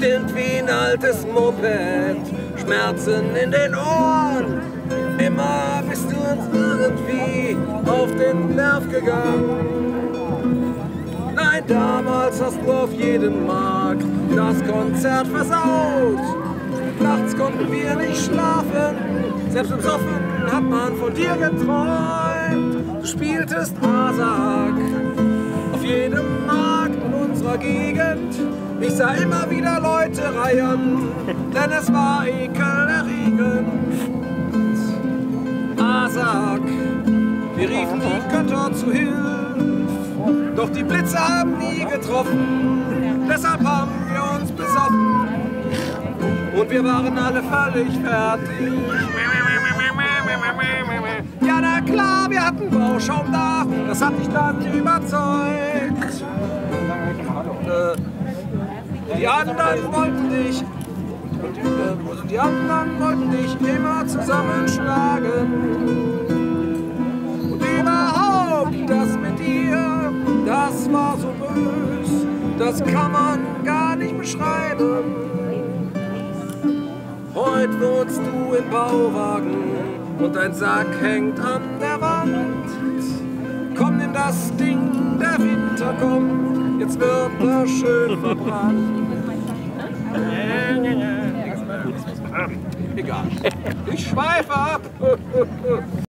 sind wie ein altes Moped, Schmerzen in den Ohren. Immer bist du uns irgendwie auf den Nerv gegangen. Nein, damals hast du auf jeden Markt das Konzert versaut. Nachts konnten wir nicht schlafen, selbst im Soffen hat man von dir geträumt. Du spieltest Asak unserer Gegend. Ich sah immer wieder Leute reihen, denn es war ekelerregend. Asak, wir riefen die Götter zu Hilfe, doch die Blitze haben nie getroffen, deshalb haben wir uns besoffen und wir waren alle völlig fertig. Ja, na klar, wir hatten Bauschaum da, das hat dich dann überzeugt. Äh, die anderen wollten dich, äh, die anderen wollten dich immer zusammenschlagen. Und überhaupt, das mit dir, das war so bös, das kann man gar nicht beschreiben. Heute wohnst du im Bauwagen und dein Sack hängt an der Wand. Komm, nimm das Ding, der Winter kommt, jetzt wird er schön verbrannt. Egal, ich schweife ab.